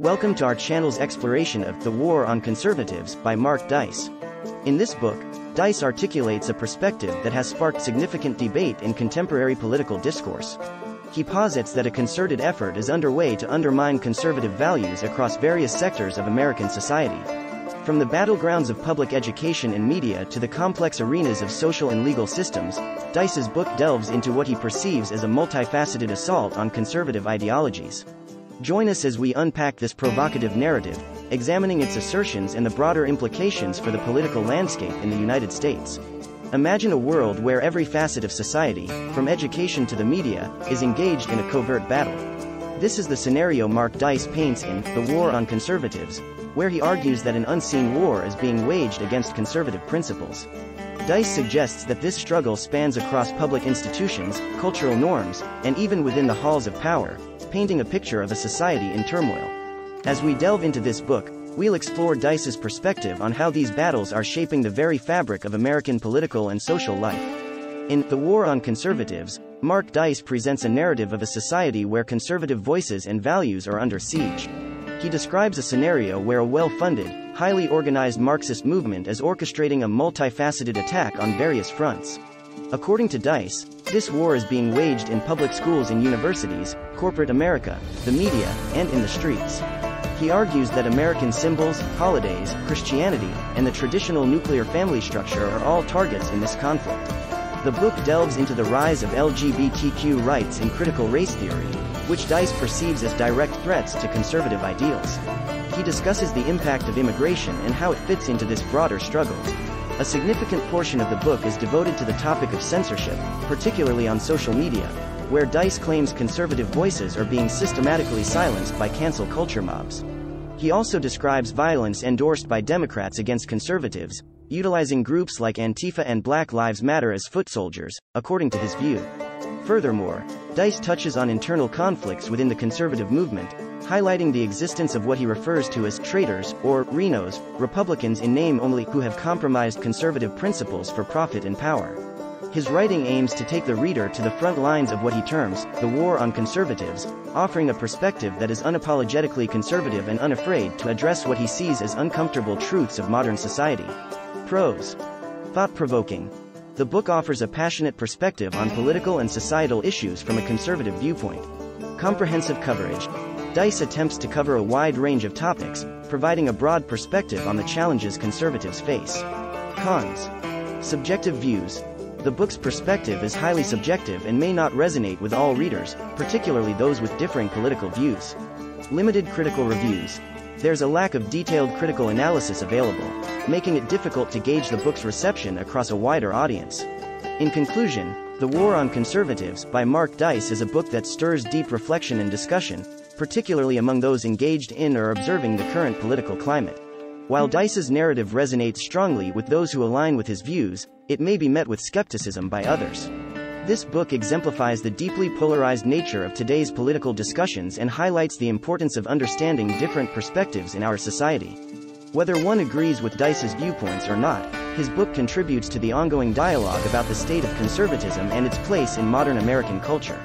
Welcome to our channel's exploration of The War on Conservatives by Mark Dice. In this book, Dice articulates a perspective that has sparked significant debate in contemporary political discourse. He posits that a concerted effort is underway to undermine conservative values across various sectors of American society. From the battlegrounds of public education and media to the complex arenas of social and legal systems, Dice's book delves into what he perceives as a multifaceted assault on conservative ideologies. Join us as we unpack this provocative narrative, examining its assertions and the broader implications for the political landscape in the United States. Imagine a world where every facet of society, from education to the media, is engaged in a covert battle. This is the scenario Mark Dice paints in The War on Conservatives, where he argues that an unseen war is being waged against conservative principles. Dice suggests that this struggle spans across public institutions, cultural norms, and even within the halls of power, painting a picture of a society in turmoil. As we delve into this book, we'll explore Dice's perspective on how these battles are shaping the very fabric of American political and social life. In The War on Conservatives, Mark Dice presents a narrative of a society where conservative voices and values are under siege. He describes a scenario where a well-funded, highly organized Marxist movement is orchestrating a multifaceted attack on various fronts. According to Dice, this war is being waged in public schools and universities, corporate America, the media, and in the streets. He argues that American symbols, holidays, Christianity, and the traditional nuclear family structure are all targets in this conflict. The book delves into the rise of LGBTQ rights and critical race theory, which Dice perceives as direct threats to conservative ideals. He discusses the impact of immigration and how it fits into this broader struggle. A significant portion of the book is devoted to the topic of censorship, particularly on social media, where Dice claims conservative voices are being systematically silenced by cancel culture mobs. He also describes violence endorsed by Democrats against conservatives, utilizing groups like Antifa and Black Lives Matter as foot soldiers, according to his view. Furthermore, Dice touches on internal conflicts within the conservative movement, highlighting the existence of what he refers to as traitors, or RINOs, Republicans in name only, who have compromised conservative principles for profit and power. His writing aims to take the reader to the front lines of what he terms the war on conservatives, offering a perspective that is unapologetically conservative and unafraid to address what he sees as uncomfortable truths of modern society. Pros. Thought provoking. The book offers a passionate perspective on political and societal issues from a conservative viewpoint. Comprehensive coverage. DICE attempts to cover a wide range of topics, providing a broad perspective on the challenges conservatives face. Cons. Subjective views. The book's perspective is highly subjective and may not resonate with all readers, particularly those with differing political views. Limited critical reviews. There's a lack of detailed critical analysis available, making it difficult to gauge the book's reception across a wider audience. In conclusion, The War on Conservatives by Mark Dice is a book that stirs deep reflection and discussion, particularly among those engaged in or observing the current political climate. While Dice's narrative resonates strongly with those who align with his views, it may be met with skepticism by others. This book exemplifies the deeply polarized nature of today's political discussions and highlights the importance of understanding different perspectives in our society. Whether one agrees with Dice's viewpoints or not, his book contributes to the ongoing dialogue about the state of conservatism and its place in modern American culture.